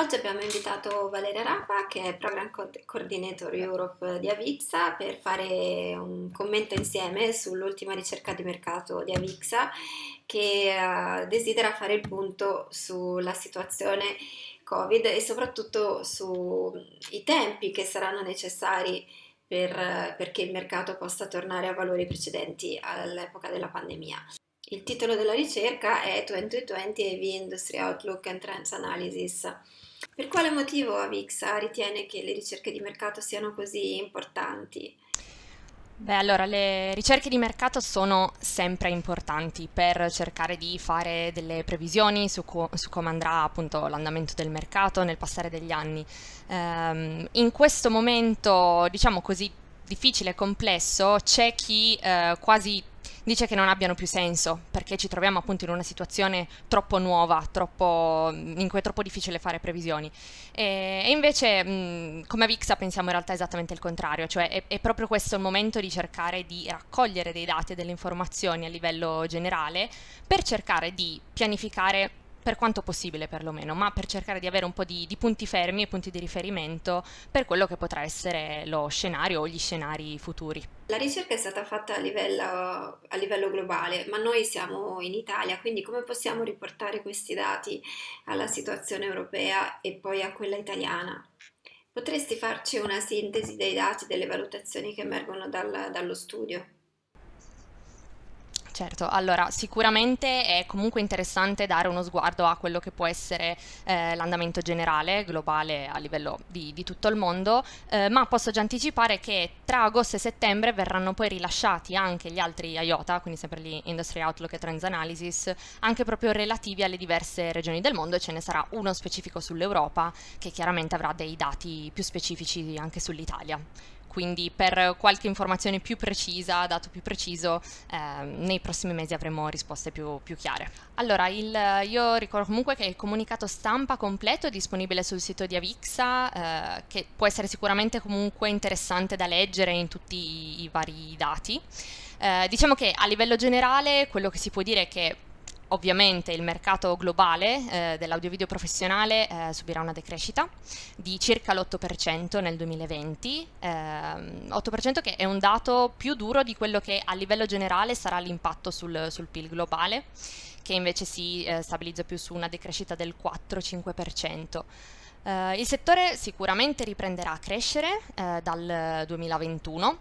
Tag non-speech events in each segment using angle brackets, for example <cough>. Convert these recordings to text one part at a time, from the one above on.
Oggi abbiamo invitato Valeria Rapa, che è Program Coordinator Europe di Avixa, per fare un commento insieme sull'ultima ricerca di mercato di Avixa, che uh, desidera fare il punto sulla situazione Covid e soprattutto sui tempi che saranno necessari per, perché il mercato possa tornare a valori precedenti all'epoca della pandemia. Il titolo della ricerca è 2020 AV Industry Outlook and Trends Analysis. Per quale motivo Avixa ritiene che le ricerche di mercato siano così importanti? Beh, allora, le ricerche di mercato sono sempre importanti per cercare di fare delle previsioni su, co- su come andrà appunto l'andamento del mercato nel passare degli anni. Um, in questo momento, diciamo così difficile e complesso, c'è chi uh, quasi dice che non abbiano più senso perché ci troviamo appunto in una situazione troppo nuova, troppo, in cui è troppo difficile fare previsioni. E, e invece mh, come Vixa pensiamo in realtà esattamente il contrario, cioè è, è, proprio questo il momento di cercare di raccogliere dei dati e delle informazioni a livello generale per cercare di pianificare per quanto possibile perlomeno, ma per cercare di avere un po' di, di, punti fermi e punti di riferimento per quello che potrà essere lo scenario o gli scenari futuri. La ricerca è stata fatta a livello, a livello globale, ma noi siamo in Italia, quindi come possiamo riportare questi dati alla situazione europea e poi a quella italiana? Potresti farci una sintesi dei dati, delle valutazioni che emergono dal, dallo studio? Certo, allora sicuramente è comunque interessante dare uno sguardo a quello che può essere eh, l'andamento generale, globale a livello di, di tutto il mondo, eh, ma posso già anticipare che tra agosto e settembre verranno poi rilasciati anche gli altri IOTA, quindi sempre gli Industry Outlook e Trends Analysis, anche proprio relativi alle diverse regioni del mondo e ce ne sarà uno specifico sull'Europa che chiaramente avrà dei dati più specifici anche sull'Italia quindi per qualche informazione più precisa, dato più preciso, eh, nei prossimi mesi avremo risposte più, più chiare. Allora, il, io ricordo comunque che il comunicato stampa completo è disponibile sul sito di Avixa, eh, che può essere sicuramente comunque interessante da leggere in tutti i, vari dati. Eh, diciamo che a livello generale quello che si può dire è che Ovviamente il mercato globale eh, dell'audio-video professionale eh, subirà una decrescita di circa l'8% nel 2020, eh, 8% che è un dato più duro di quello che a livello generale sarà l'impatto sul, sul PIL globale, che invece si eh, stabilizza più su una decrescita del 4-5%. Uh, il settore sicuramente riprenderà a crescere uh, dal 2021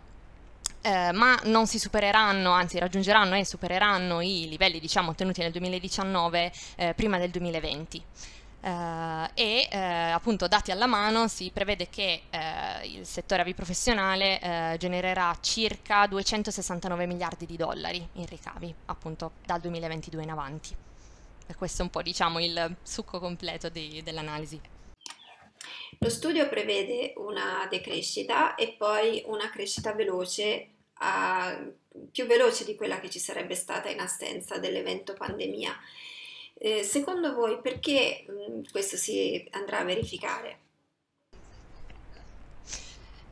eh, ma non si supereranno, anzi raggiungeranno e supereranno i livelli diciamo, ottenuti nel 2019 eh, prima del 2020. Uh, eh, e uh, appunto dati alla mano si prevede che uh, il settore aviprofessionale genererà circa 269 miliardi di dollari in ricavi appunto dal 2022 in avanti. E questo è un po' diciamo il succo completo dell'analisi. Lo studio prevede una decrescita e poi una crescita veloce, a, più veloce di quella che ci sarebbe stata in assenza dell'evento pandemia. Eh, secondo voi perché mh, questo si andrà a verificare?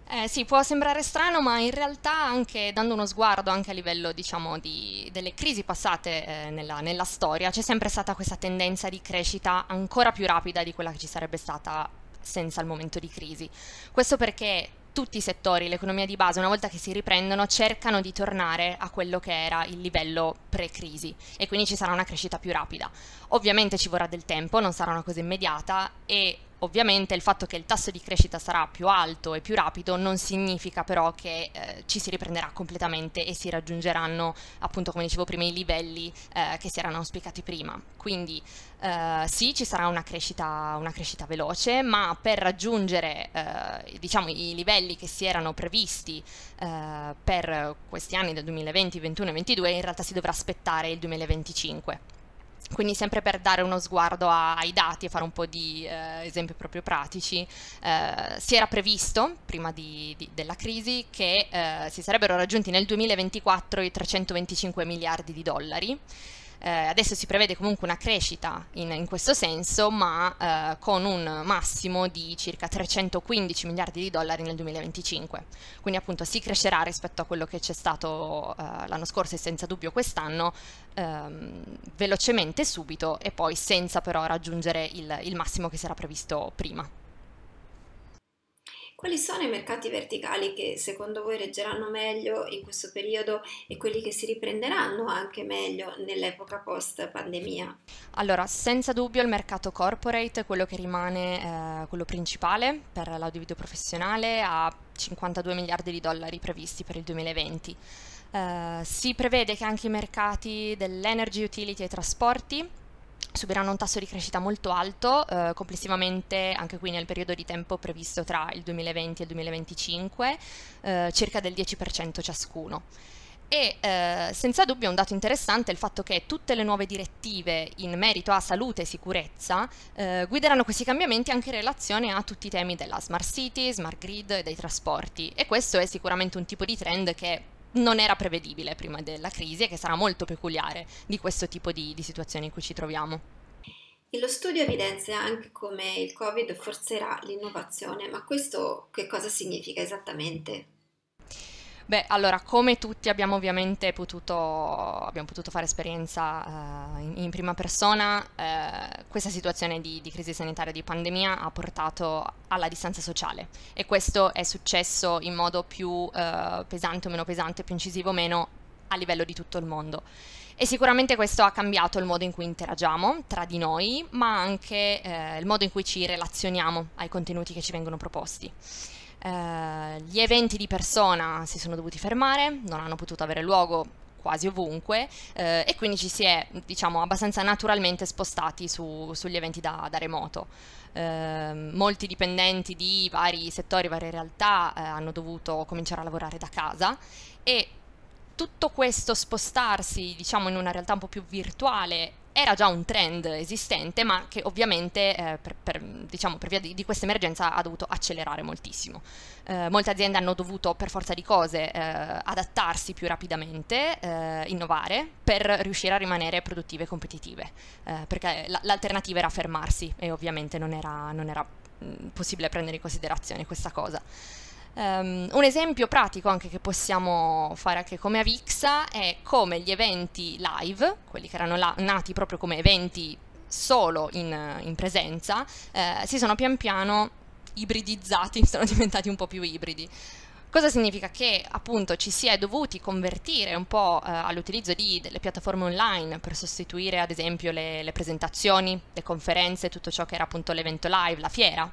Eh, sì, può sembrare strano, ma in realtà anche dando uno sguardo anche a livello, diciamo, di, delle crisi passate eh, nella, nella, storia, c'è sempre stata questa tendenza di crescita ancora più rapida di quella che ci sarebbe stata senza il momento di crisi. Questo perché tutti i settori, l'economia di base, una volta che si riprendono, cercano di tornare a quello che era il livello pre-crisi e quindi ci sarà una crescita più rapida. Ovviamente ci vorrà del tempo, non sarà una cosa immediata e Ovviamente il fatto che il tasso di crescita sarà più alto e più rapido non significa però che eh, ci si riprenderà completamente e si raggiungeranno appunto come dicevo prima i livelli eh, che si erano auspicati prima. Quindi eh, sì, ci sarà una crescita, una crescita, veloce, ma per raggiungere eh, diciamo, i livelli che si erano previsti eh, per questi anni del 2020, 2021 e 2022 in realtà si dovrà aspettare il 2025. Quindi sempre per dare uno sguardo ai dati e fare un po' di eh, esempi proprio pratici, eh, si era previsto, prima di, di, della crisi, che eh, si sarebbero raggiunti nel 2024 i 325 miliardi di dollari, Eh, adesso si prevede comunque una crescita in, in questo senso, ma eh, con un massimo di circa 315 miliardi di dollari nel 2025. Quindi appunto si crescerà rispetto a quello che c'è stato eh, l'anno scorso e senza dubbio quest'anno, ehm, velocemente subito e poi senza però raggiungere il, il massimo che si era previsto prima. Quali sono i mercati verticali che secondo voi reggeranno meglio in questo periodo e quelli che si riprenderanno anche meglio nell'epoca post pandemia? Allora, senza dubbio il mercato corporate è quello che rimane eh, quello principale per l'audio professionale, ha 52 miliardi di dollari previsti per il 2020. Eh, si prevede che anche i mercati dell'energy, utility e trasporti subiranno un tasso di crescita molto alto, eh, complessivamente anche qui nel periodo di tempo previsto tra il 2020 e il 2025, eh, circa del 10% ciascuno. E eh, senza dubbio un dato interessante è il fatto che tutte le nuove direttive in merito a salute e sicurezza eh, guideranno questi cambiamenti anche in relazione a tutti i temi della smart city, smart grid e dei trasporti. E questo è sicuramente un tipo di trend che non era prevedibile prima della crisi e che sarà molto peculiare di questo tipo di, di situazioni in cui ci troviamo. E lo studio evidenzia anche come il Covid forzerà l'innovazione, ma questo che cosa significa esattamente? Beh, allora, come tutti abbiamo ovviamente potuto, abbiamo potuto fare esperienza uh, in, in, prima persona, uh, questa situazione di, di, crisi sanitaria, di pandemia, ha portato alla distanza sociale e questo è successo in modo più uh, pesante o meno pesante, più incisivo o meno a livello di tutto il mondo. E sicuramente questo ha cambiato il modo in cui interagiamo tra di noi, ma anche il modo in cui ci relazioniamo ai contenuti che ci vengono proposti. Eh, gli eventi di persona si sono dovuti fermare, non hanno potuto avere luogo quasi ovunque eh, e quindi ci si è diciamo abbastanza naturalmente spostati su, sugli eventi da, da remoto. Eh, molti dipendenti di vari settori, varie realtà eh, hanno dovuto cominciare a lavorare da casa e tutto questo spostarsi diciamo in una realtà un po' più virtuale era già un trend esistente, ma che ovviamente eh, per, per, diciamo, per, via di, di, questa emergenza ha dovuto accelerare moltissimo. Eh, molte aziende hanno dovuto per forza di cose eh, adattarsi più rapidamente, eh, innovare per riuscire a rimanere produttive e competitive, eh, perché l'alternativa era fermarsi e ovviamente non era, non era mh, possibile prendere in considerazione questa cosa. Um, un esempio pratico anche che possiamo fare anche come Avixa è come gli eventi live, quelli che erano la- nati proprio come eventi solo in, in presenza, eh, si sono pian piano ibridizzati, <laughs> sono diventati un po' più ibridi. Cosa significa? Che appunto ci si è dovuti convertire un po' eh, all'utilizzo di, delle piattaforme online per sostituire ad esempio le, le, presentazioni, le conferenze, tutto ciò che era appunto l'evento live, la fiera.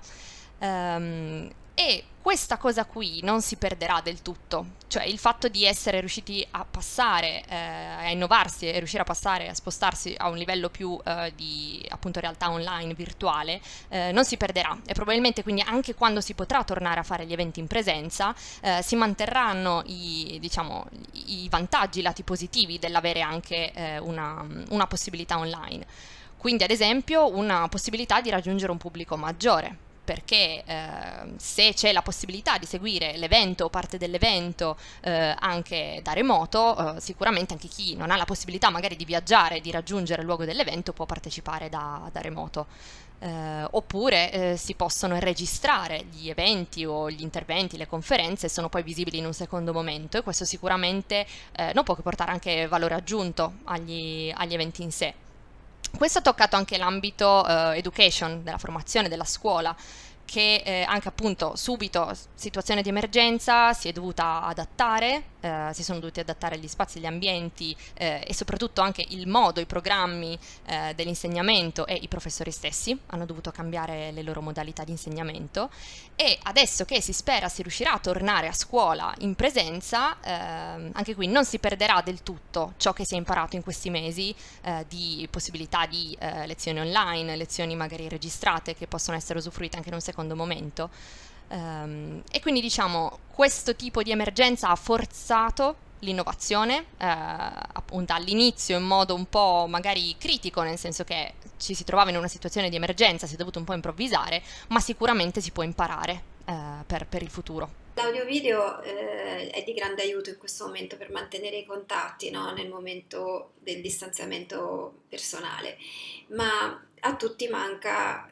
Um, e questa cosa qui non si perderà del tutto, cioè il fatto di essere riusciti a passare, eh, a innovarsi e riuscire a passare, a spostarsi a un livello più eh, di appunto realtà online, virtuale, eh, non si perderà. E probabilmente quindi anche quando si potrà tornare a fare gli eventi in presenza eh, si manterranno i, diciamo, i, vantaggi, i lati positivi dell'avere anche eh, una, una possibilità online. Quindi ad esempio una possibilità di raggiungere un pubblico maggiore perché eh, se c'è la possibilità di seguire l'evento o parte dell'evento eh, anche da remoto, eh, sicuramente anche chi non ha la possibilità magari di viaggiare, di raggiungere il luogo dell'evento può partecipare da, da remoto. Eh, oppure eh, si possono registrare gli eventi o gli interventi, le conferenze, sono poi visibili in un secondo momento e questo sicuramente eh, non può che portare anche valore aggiunto agli, agli eventi in sé. Questo ha toccato anche l'ambito uh, education, della formazione, della scuola, che eh, anche appunto subito, situazione di emergenza, si è dovuta adattare, eh, si sono dovuti adattare gli spazi, gli ambienti eh, e soprattutto anche il modo, i programmi eh, dell'insegnamento e i professori stessi hanno dovuto cambiare le loro modalità di insegnamento. E adesso che si spera si riuscirà a tornare a scuola in presenza, ehm, anche qui non si perderà del tutto ciò che si è imparato in questi mesi eh, di possibilità di eh, lezioni online, lezioni magari registrate che possono essere usufruite anche in un secondo secondo momento. Um, e quindi diciamo questo tipo di emergenza ha forzato l'innovazione, eh, appunto all'inizio in modo un po' magari critico, nel senso che ci si trovava in una situazione di emergenza, si è dovuto un po' improvvisare, ma sicuramente si può imparare eh, per, per il futuro. L'audio video eh, è di grande aiuto in questo momento per mantenere i contatti no? nel momento del distanziamento personale, ma a tutti manca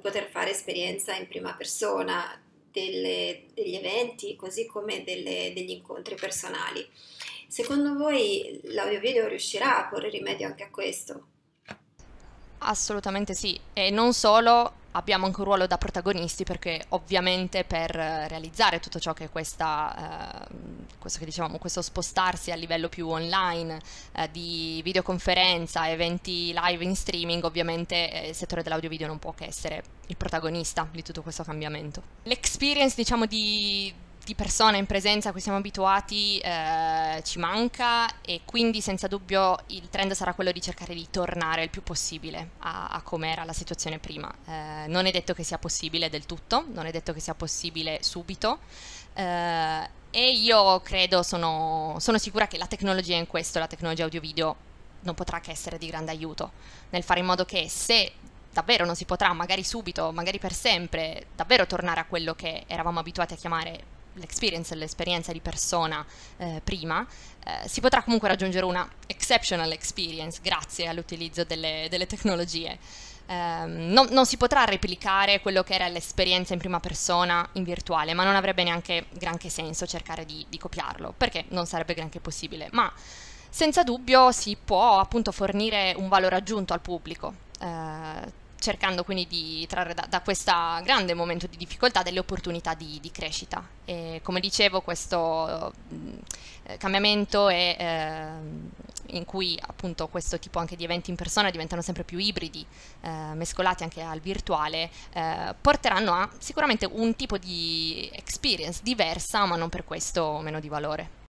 poter fare esperienza in prima persona delle, degli eventi così come delle, degli incontri personali. Secondo voi l'audio video riuscirà a porre rimedio anche a questo? Assolutamente sì, e non solo, abbiamo anche un ruolo da protagonisti perché ovviamente per realizzare tutto ciò che è questa, eh, questo, che dicevamo, questo spostarsi a livello più online eh, di videoconferenza, eventi live in streaming, ovviamente eh, il settore dell'audio video non può che essere il protagonista di tutto questo cambiamento. L'experience diciamo di di persona in presenza a cui siamo abituati eh, ci manca e quindi senza dubbio il trend sarà quello di cercare di tornare il più possibile a, a come era la situazione prima. Eh, non è detto che sia possibile del tutto, non è detto che sia possibile subito. Eh, e io credo, sono, sono sicura che la tecnologia in questo, la tecnologia audio-video, non potrà che essere di grande aiuto nel fare in modo che se davvero non si potrà, magari subito, magari per sempre, davvero tornare a quello che eravamo abituati a chiamare l'experience, l'esperienza di persona eh, prima, eh, si potrà comunque raggiungere una exceptional experience grazie all'utilizzo delle, delle tecnologie. Eh, non, non, si potrà replicare quello che era l'esperienza in prima persona in virtuale, ma non avrebbe neanche granché senso cercare di, di copiarlo, perché non sarebbe granché possibile. Ma senza dubbio si può appunto fornire un valore aggiunto al pubblico. Eh, cercando quindi di trarre da, da questo grande momento di difficoltà delle opportunità di, di crescita. E come dicevo, questo eh, cambiamento è, eh, in cui appunto questo tipo anche di eventi in persona diventano sempre più ibridi, eh, mescolati anche al virtuale, eh, porteranno a sicuramente un tipo di experience diversa, ma non per questo meno di valore.